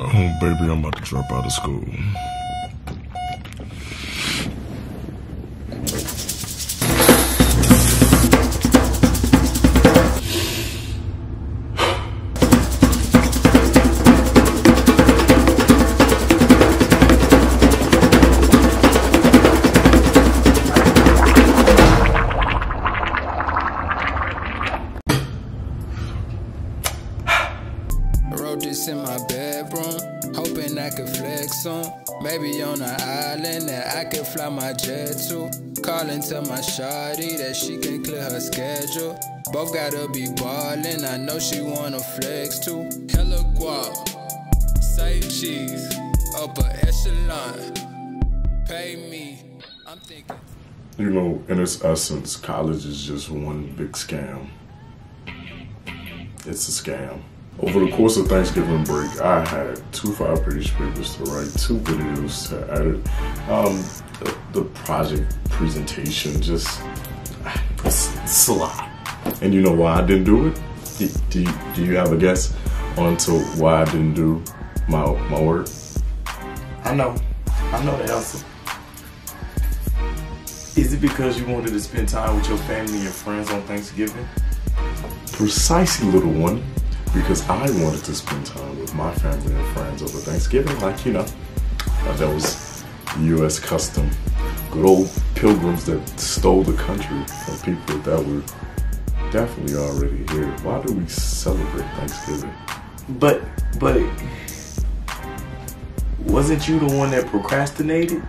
Oh, baby, I'm about to drop out of school. In my could flex on. Maybe on an island that I could fly my jet to. Calling to my shawty that she can clear her schedule. Both gotta be ballin', I know she wanna flex too. Hella guap, save cheese, upper echelon. Pay me, I'm thinking. You know, in its essence, college is just one big scam. It's a scam. Over the course of Thanksgiving break, I had two five page papers to write, two videos to edit. Um, the, the project presentation just, it's, it's a lot. And you know why I didn't do it? Do, do, you, do you have a guess onto why I didn't do my, my work? I know. I know the answer. Is it because you wanted to spend time with your family and friends on Thanksgiving? Precisely, little one, because I wanted to spend time with my family and friends over Thanksgiving, like you know, uh, that was U.S. custom. Good old pilgrims that stole the country from people that were definitely already here. Why do we celebrate Thanksgiving? But, but, wasn't you the one that procrastinated?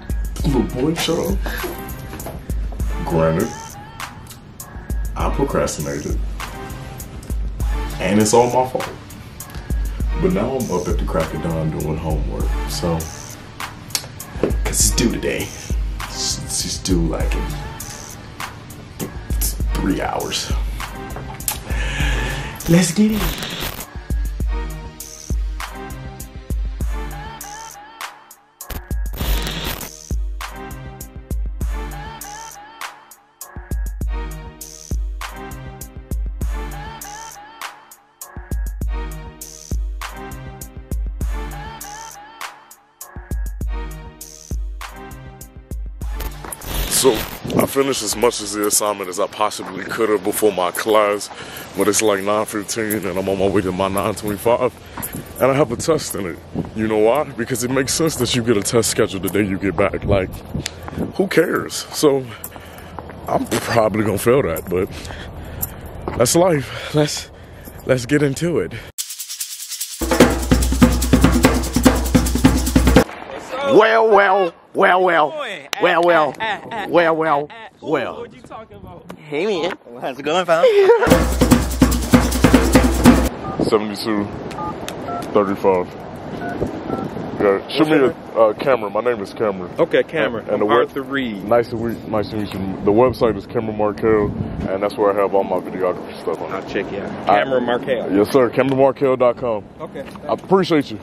Little boy, up. Granted, I procrastinated, and it's all my fault. But now I'm up at the crack of dawn doing homework, so cause it's due today. It's, it's due like in three hours. Let's get it. So I finished as much as the assignment as I possibly could have before my class, but it's like 9:15 and I'm on my way to my 9:25, and I have a test in it. You know why? Because it makes sense that you get a test scheduled the day you get back. Like, who cares? So I'm probably gonna fail that, but that's life. Let's let's get into it. Well, well, well, well, well, well, well, well, well. What you talking about? Hey, man. How's it going, fam? 72, 35. Yeah, shoot me a uh, camera. My name is Cameron. Okay, Cameron. And the I'm web- Reed. Nice to meet, nice to meet you. The website is Cameron Markell, and that's where I have all my videography stuff on. I'll check you out. Cameron Markell. Yes, sir. CameronMarkell.com. Okay. I appreciate you.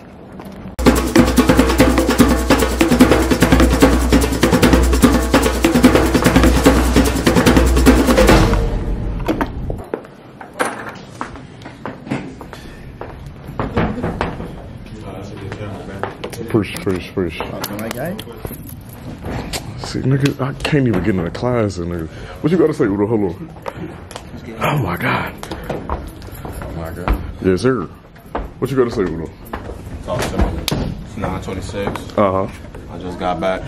Push, push, push. See, nigga, I can't even get into the class, and nigga. What you gotta say, Udo? Hold on. Oh my god. Oh my god. Yes, sir. What you gotta say, Udo? Talk to me. It's 926. Uh huh. I just got back.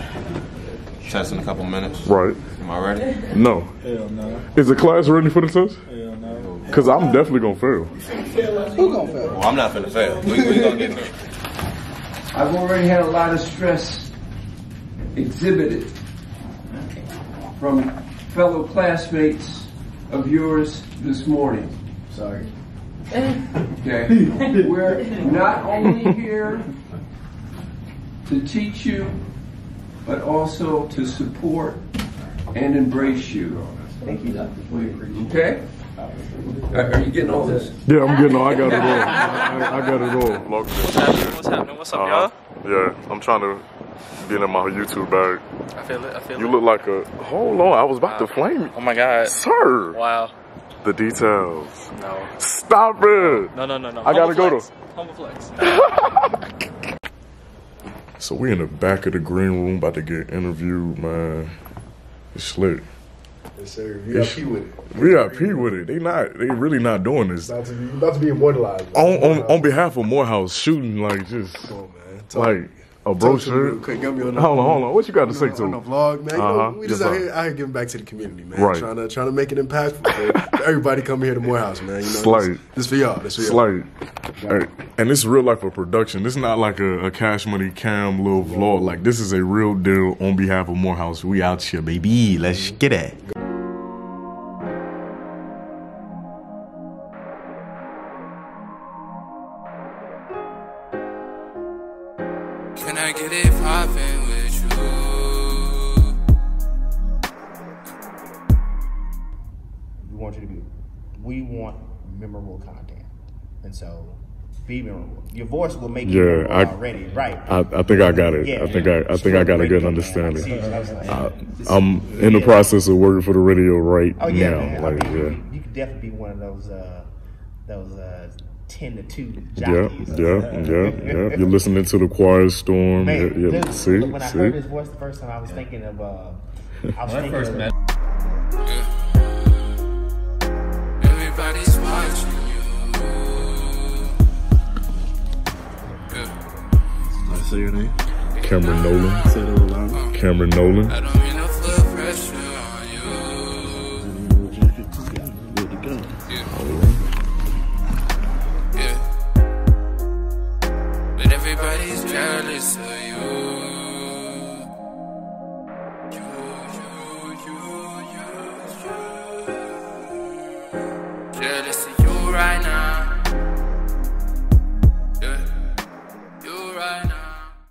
Test in a couple minutes. Right. Am I ready? No. Hell no. Is the class ready for the test? Hell no. Cause I'm definitely gonna fail. Who gonna fail? Well, I'm not finna fail. We, we gonna get there. I've already had a lot of stress exhibited from fellow classmates of yours this morning. Sorry. Okay. We're not only here to teach you, but also to support and embrace you. Thank you, Dr. Okay? Are are you getting all this? Yeah, I'm getting. All. I got it all. I, I got it all. Logged in. What's happening? What's up, Uh-huh. Yeah, I'm trying to get in my YouTube bag. y'all? I feel it. I feel You it. look like a. Hold on, I was about to flame you, oh my god. sir. Wow. The details. No. Stop it. No, no, no, no. I gotta Humble go to. Humble flex. So we in the back of the green room about to get interviewed, man. It's slick. Yes, sir. VIP with it. VIP with it. They not. They really not doing this. About to be, about to be immortalized. On on, on behalf of Morehouse, shooting like just on, like a talk to me brochure. quick. Got me on the, Hold on, hold on. What you got to say to on the vlog, man. Uh-huh. know, we just Yes, out here, out here giving back to the community, man. Right. Trying to trying to make it impactful everybody coming here to Morehouse, man. You know, Slight. This, this for y'all. This for y'all. like, hey, and it's real life of production. This is not like a, a cash money cam little vlog. Like this is a real deal on behalf of Morehouse. We out here, baby. Let's get it. Can I get it poppin' with you? we want you to be we want memorable content and so be memorable your voice will make you Yeah, memorable I- already right I, I think I got it. Yeah. I think I, I think I got a good understanding. I was like, I, I'm in the process of working for the radio right oh yeah now. man. Like, I mean, yeah. you, you could definitely be one of those uh those uh 10 to 2 Yeah, jockeys. yeah, yeah, yeah. You're listening to the quiet storm. Man, yeah, yeah. dude, See, when I heard his voice the first time, I was thinking of. Uh, I was When I thinking first of, met Everybody's watching you. Yeah. Say your name. Cameron Nolan. Say it a little louder. Cameron Nolan.